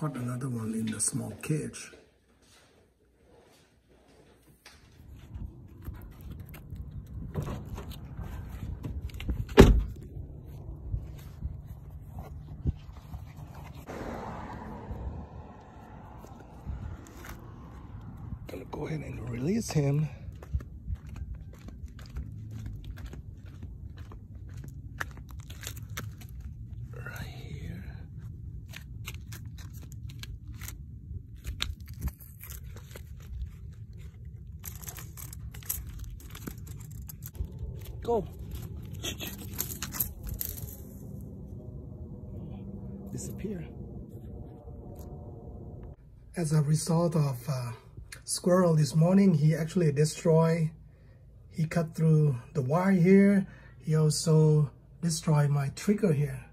caught another one in the small cage. Gonna go ahead and release him. Go. Disappear. As a result of uh, squirrel this morning, he actually destroyed, he cut through the wire here. He also destroyed my trigger here.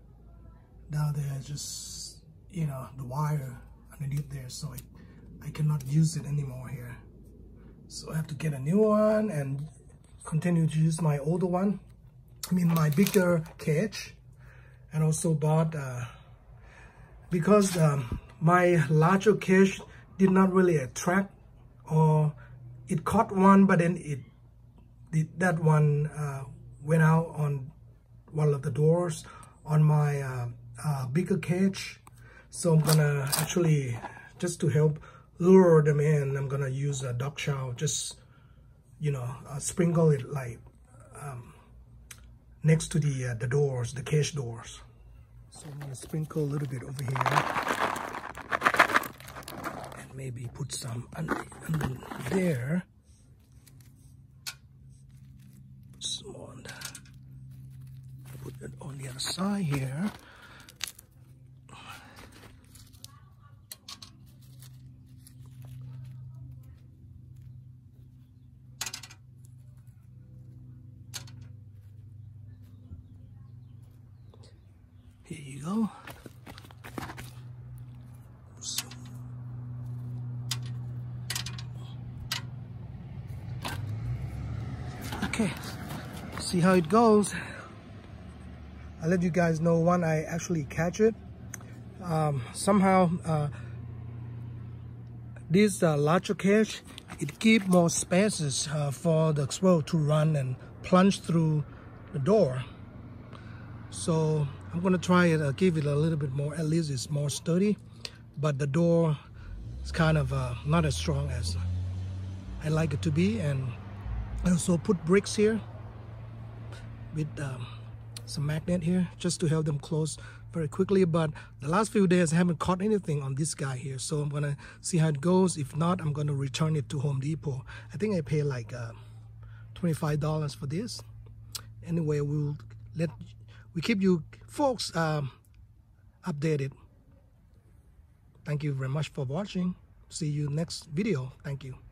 Now there's just, you know, the wire underneath there. So I, I cannot use it anymore here. So I have to get a new one and continue to use my older one. I mean my bigger cage and also bought uh, because um, my larger cage did not really attract or it caught one but then it did that one uh, went out on one of the doors on my uh, uh bigger cage so I'm gonna actually just to help lure them in I'm gonna use a dog chow just you know, uh, sprinkle it like um, next to the uh, the doors, the cage doors. So I'm gonna sprinkle a little bit over here, and maybe put some under, there. Some on. Put it on the other side here. Here you go. Okay, see how it goes. I'll let you guys know when I actually catch it. Um, somehow, uh, this uh, larger cage, it keep more spaces uh, for the squirrel to run and plunge through the door. So I'm gonna try it, uh, give it a little bit more, at least it's more sturdy, but the door is kind of uh, not as strong as I like it to be. And I also put bricks here with um, some magnet here just to help them close very quickly. But the last few days I haven't caught anything on this guy here. So I'm gonna see how it goes. If not, I'm gonna return it to Home Depot. I think I pay like uh, $25 for this. Anyway, we'll let we keep you folks um, updated. Thank you very much for watching. See you next video. Thank you.